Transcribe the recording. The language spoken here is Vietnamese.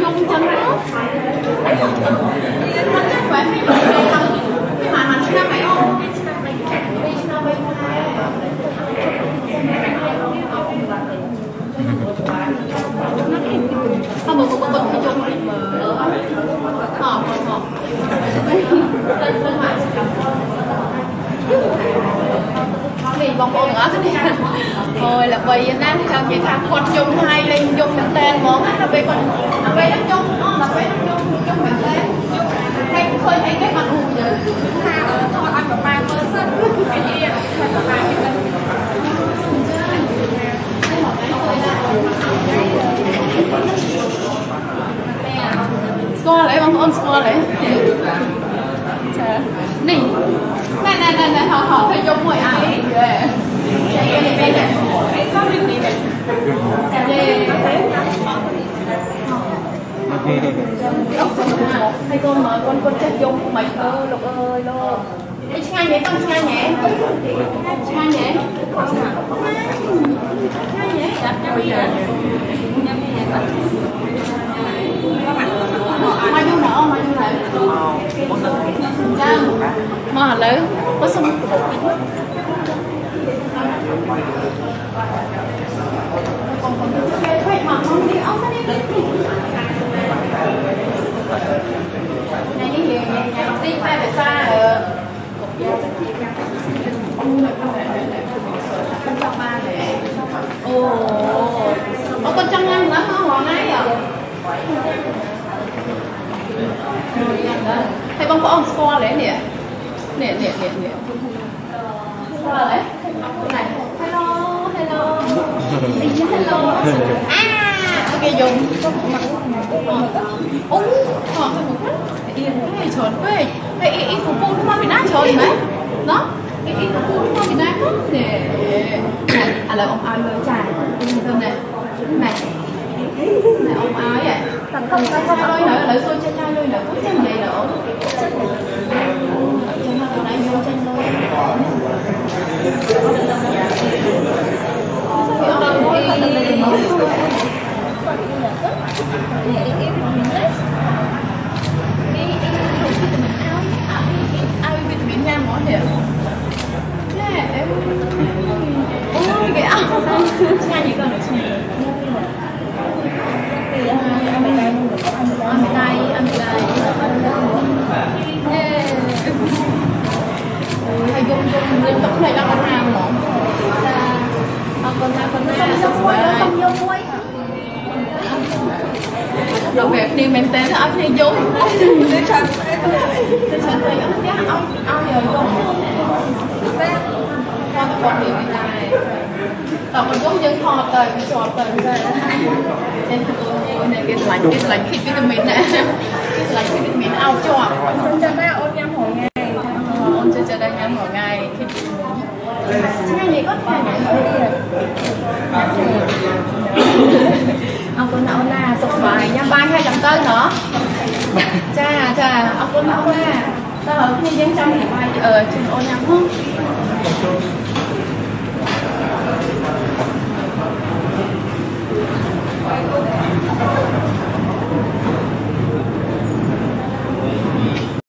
dung chân đó phải phải mà mà chúng ta cái chung mở hòm hòm vì bông bông ở cái này thôi là vì nam sao? Chị Thắng, con chung hai lên chung được tên món là vì con là vì nó chung nó là vì nó chung chung được tên hay cũng khơi hay cái mặt hùng vậy thôi anh còn mang mơ sân cái gì phải còn mang cái tên Score lấy bông ôn score lấy Nỉ Này này này này họ họ phải dùng mỗi ai Ghê cái cái ghê ghê Có cái đi ghê Ghê Thầy cô nói con con chết dùng mày ơi lục ơi lục Ê, ngay nhé con ngay nhé ngay nhé ngay nhé mai dung nữa mai dung lại Dạ. mà lớn có xong Wait, mà không đi ốc đi Nhà như gì, nhà nhà học đi tay phải xa ở con trong có này Ồ Ồ, con trong ăn lắm hả, hoàng ấy à bông có ông score lấy nè. Nè, nè, nè, nè. Score lấy Này, hello, hello. Hello. À, ok dùng. Ồ, họ phải một chút Yên cái trốn quê cái yên yên của cô nó bị nát trốn đấy. Đó. Cái yên của cô nó bị nát Nè Này, à là ông ai lời trà Thơm này. Này Này ông ai vậy Thằng không không không. Lôi nữa, lợi xôi trên trai lôi nữa, cũng chân vậy nữa Chân nó tụi này vô chân lôi. Ai em Ôi, cái áo. Nha gì con nữa, nha យើងទៅភ្លេចដល់បណ្ណាហ្មងចាអរគុណណាស់ប៉ុណ្ណាសុំយកមួយសុំយកមួយដល់ពេលគ្នាមែនតើឲ្យគ្នាយំទៅឆាប់ទៅឆាប់ទៅអត់ចាឲ្យឲ្យយំតែគាត់ក៏គាត់និយាយដែរតោះខ្ញុំយើងថតទៅជាប់ទៅតែតែទទួលនេះគេឆ្លាញ់គេឆ្លាញ់វីតាមីនណាគេឆ្លាញ់វីតាមីនឲ្យជាប់ខ្ញុំចាំតែអូនញ៉ាំហងៃ ញហើយចាំទៅណោះចាចាអរគុណបងណាតើគ្នាយើងចាំបាយជូនអូនញ៉ាំផង